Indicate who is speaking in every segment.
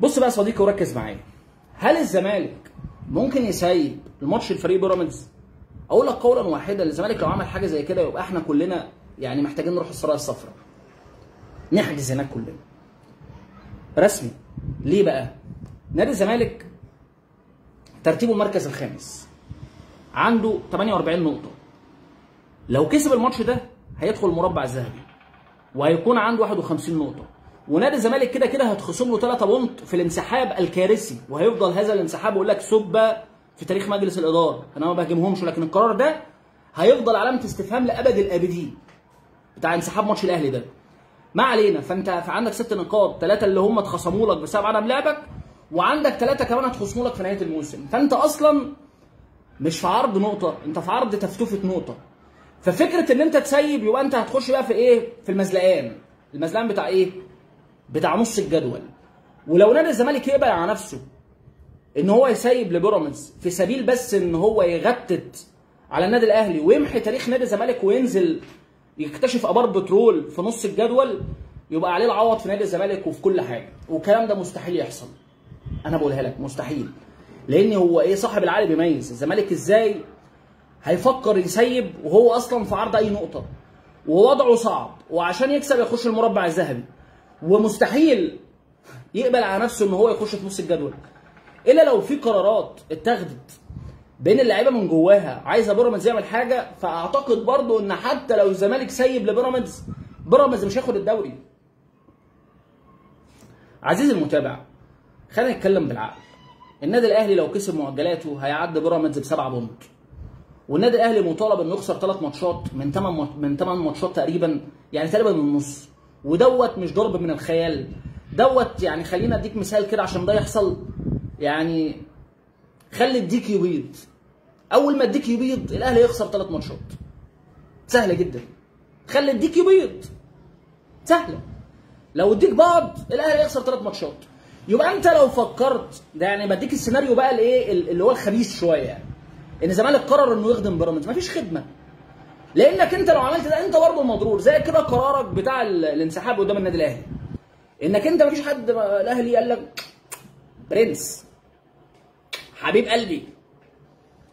Speaker 1: بص بقى يا صديقي وركز معايا. هل الزمالك ممكن يسيب الماتش الفريق بيراميدز؟ أقول لك قولا واحدا الزمالك لو عمل حاجة زي كده يبقى إحنا كلنا يعني محتاجين نروح السرايا الصفراء. نحجز هناك كلنا. رسمي. ليه بقى؟ نادي الزمالك ترتيبه المركز الخامس. عنده 48 نقطة. لو كسب الماتش ده هيدخل المربع الذهبي. وهيكون عنده 51 نقطة. ونادي الزمالك كده كده هتخصم له 3 بونت في الانسحاب الكارثي وهيفضل هذا الانسحاب يقول لك سبه في تاريخ مجلس الإدارة. أنا ما بهاجمهمش لكن القرار ده هيفضل علامة استفهام لأبد الآبدين بتاع انسحاب ماتش الأهلي ده. ما علينا فأنت عندك ست نقاط ثلاثة اللي هم اتخصموا لك بسبب عدم لعبك وعندك ثلاثة كمان هتخصموا لك في نهاية الموسم. فأنت أصلا مش في عرض نقطة أنت في عرض تفتفه نقطة. ففكرة إن أنت تسيب يبقى أنت هتخش بقى في إيه؟ في المزلقان. المزلقان بتاع إيه؟ بتاع نص الجدول. ولو نادي الزمالك يقبل على نفسه إن هو يسيب لبيراميدز في سبيل بس إن هو يغتت على النادي الأهلي ويمحي تاريخ نادي الزمالك وينزل يكتشف آبار بترول في نص الجدول يبقى عليه العوض في نادي الزمالك وفي كل حاجة. والكلام ده مستحيل يحصل. أنا بقولها لك مستحيل. لأن هو إيه صاحب العقل بيميز. الزمالك إزاي هيفكر يسيب وهو أصلا في عرض أي نقطة؟ ووضعه صعب. وعشان يكسب يخش المربع الذهبي. ومستحيل يقبل على نفسه إن هو يخش في نص الجدول. إلا لو في قرارات اتخذت بين اللعيبة من جواها عايزة بيراميدز يعمل حاجة فأعتقد برضو إن حتى لو الزمالك سيب لبيراميدز بيراميدز مش هياخد الدوري. عزيزي المتابع خلينا نتكلم بالعقل. النادي الأهلي لو كسب مؤجلاته هيعدي بيراميدز بسبعة بونت. والنادي الأهلي مطالب إنه يخسر ثلاث ماتشات من ثمان من ثمان ماتشات تقريبا يعني تقريبا من النص. ودوت مش ضرب من الخيال. دوت يعني خلينا أديك مثال كده عشان ده يحصل. يعني خلي الديك يبيض. أول ما الديك يبيض الأهلي يخسر ثلاث ماتشات. سهلة جدا. خلي الديك يبيض. سهلة. لو الديك باض الأهلي يخسر ثلاث ماتشات. يبقى أنت لو فكرت ده يعني بديك السيناريو بقى الإيه اللي هو الخبيث شوية. يعني إن الزمالك قرر إنه يخدم بيراميدز. مفيش خدمة. لانك انت لو عملت ده انت برضه مضرور. زي كده قرارك بتاع الانسحاب قدام النادي الاهلي. انك انت مفيش حد الاهلي قال لك برنس حبيب قلبي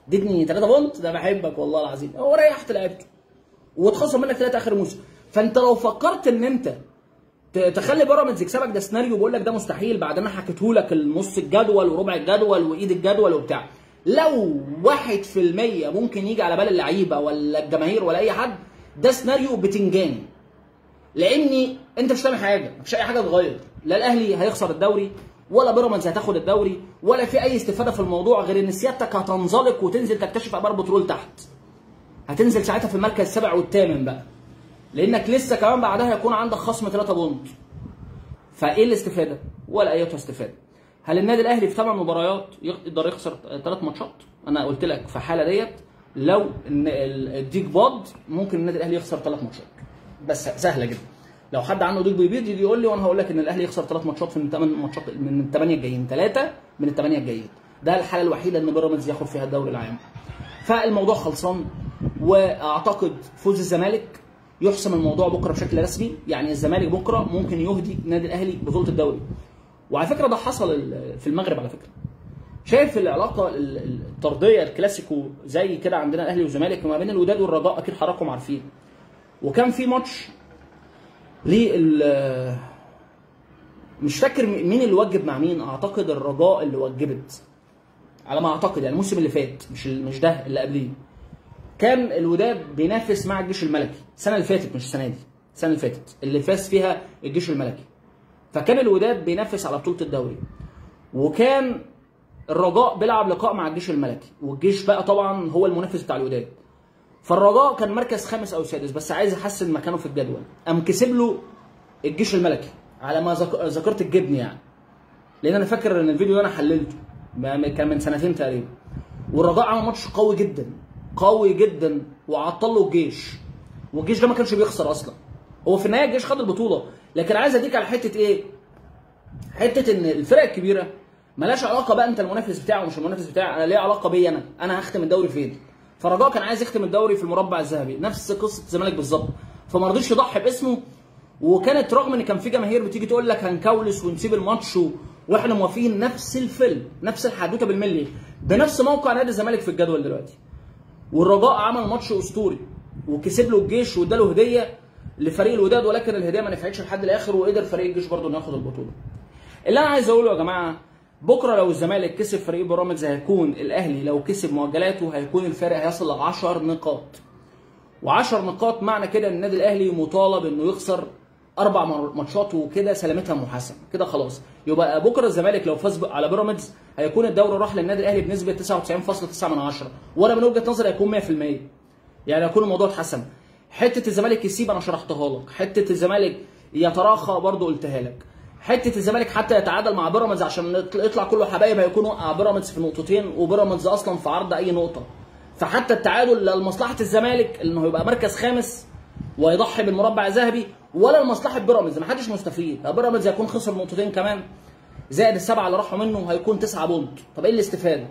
Speaker 1: اديتني 3 بونت ده بحبك والله العظيم. هو ريحت لعبته واتخصم منك 3 آخر موسم. فانت لو فكرت إن انت تخلي بيراميدز يكسبك ده سيناريو بقول لك ده مستحيل. بعد أنا حكيته لك النص الجدول وربع الجدول وإيد الجدول وبتاع. لو 1% ممكن يجي على بال اللعيبة ولا الجماهير ولا أي حد ده سيناريو بتنجاني. لأني أنت مش هتعمل حاجة مفيش أي حاجة تتغير. لا الأهلي هيخسر الدوري ولا بيراميدز هتاخد الدوري ولا في أي استفادة في الموضوع غير إن سيادتك هتنزلق وتنزل تكتشف ابار بترول تحت. هتنزل ساعتها في المركز السابع والثامن بقى. لأنك لسه كمان بعدها يكون عندك خصم 3 بونت. فإيه الاستفادة؟ ولا أي استفاده هل النادي الأهلي في ثمان مباريات يقدر يخسر ثلاث ماتشات؟ أنا قلت لك في الحاله ديت لو الديك باض ممكن النادي الأهلي يخسر ثلاث ماتشات. بس سهلة جدا. لو حد عنده ديك بيبيض يجي يقول لي وأنا هقول لك إن الأهلي يخسر ثلاث ماتشات من الثمان ماتشات من الثمانية الجايين. ثلاثة من الثمانية الجايين. ده الحالة الوحيدة إن بيراميدز ياخد فيها الدوري العام. فالموضوع خلصان وأعتقد فوز الزمالك يحسم الموضوع بكرة بشكل رسمي. يعني الزمالك بكرة ممكن يهدي النادي الأهلي بطوله الدوري. وعلى فكرة ده حصل في المغرب على فكرة. شايف العلاقة الطردية الكلاسيكو زي كده عندنا الأهلي والزمالك وما بين الوداد والرجاء أكيد حضراتكم عارفين. وكان في ماتش لل مش فاكر مين اللي وجب مع مين أعتقد الرجاء اللي وجبت. على ما أعتقد يعني الموسم اللي فات مش مش ده اللي قبليه. كان الوداد بينافس مع الجيش الملكي. السنة اللي فاتت مش السنة دي السنة اللي فاتت اللي فاز فيها الجيش الملكي. فكان الوداد بينافس على بطولة الدوري. وكان الرجاء بيلعب لقاء مع الجيش الملكي والجيش بقى طبعا هو المنافس بتاع الوداد. فالرجاء كان مركز خامس أو سادس بس عايز يحسن مكانه في الجدول. قام كسب له الجيش الملكي على ما ذكرت الجبن يعني. لأن أنا فاكر إن الفيديو ده أنا حللته كان من سنتين تقريبا. والرجاء عمل ماتش قوي جدا قوي جدا وعطل له الجيش. والجيش ده ما كانش بيخسر أصلا. هو في النهاية الجيش خد البطولة. لكن عايز أديك على حتة إيه؟ حتة إن الفرق الكبيرة ملاش علاقة بقى أنت المنافس بتاعه ومش المنافس بتاعي أنا ليه علاقة بيا أنا؟ أنا هختم الدوري فين؟ فرجاء كان عايز يختم الدوري في المربع الذهبي. نفس قصة الزمالك بالظبط. فما رضيش يضحي باسمه. وكانت رغم إن كان في جماهير بتيجي تقول لك هنكولس ونسيب الماتش. وإحنا موافقين نفس الفيلم نفس الحدوتة بالملي. بنفس موقع نادي الزمالك في الجدول دلوقتي. والرجاء عمل ماتش أسطوري. وكسب له الجيش واداله هدية. لفريق الوداد ولكن الهدية ما نفعتش لحد الآخر وقدر فريق الجيش برضه إنه ياخد البطولة. اللي أنا عايز أقوله يا جماعة بكرة لو الزمالك كسب فريق بيراميدز هيكون الأهلي لو كسب مؤجلاته هيكون الفارق هيصل ل 10 نقاط. و10 نقاط معنى كده إن النادي الأهلي مطالب إنه يخسر أربع ماتشات وكده سلامتها محاسمه كده خلاص. يبقى بكرة الزمالك لو فاز على بيراميدز هيكون الدوري راح للنادي الأهلي بنسبة 99.9 من عشرة. وأنا من وجهة نظري هيكون 100% يعني هيكون الموضوع اتحسن. حتة الزمالك يسيب أنا شرحتها لك. حتة الزمالك يتراخى برضه قلتها لك. حتة الزمالك حتى يتعادل مع بيراميدز عشان يطلع كله حبايب هيكون وقع بيراميدز في نقطتين وبيراميدز أصلا في عرض أي نقطة. فحتى التعادل لمصلحة الزمالك إنه يبقى مركز خامس ويضحي بالمربع الذهبي ولا لمصلحة بيراميدز. ما حدش مستفيد بيراميدز هيكون خسر نقطتين كمان زائد السبعة اللي راحوا منه هيكون تسعة بونت. طب إيه الاستفادة؟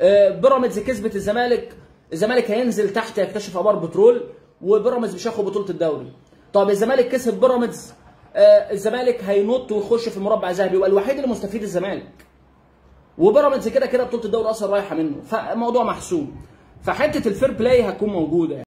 Speaker 1: آه بيراميدز كسبت الزمالك. الزمالك هينزل تحت يكتشف ابار بترول. وبيراميدز مش هياخد بطولة الدوري. طب الزمالك كسب بيراميدز آه الزمالك هينط ويخش في المربع الذهبي يبقى الوحيد اللي مستفيد الزمالك. وبيراميدز كده كده بطولة الدوري أصلا رايحة منه فالموضوع محسوم. فحتة ال fair play هتكون موجودة.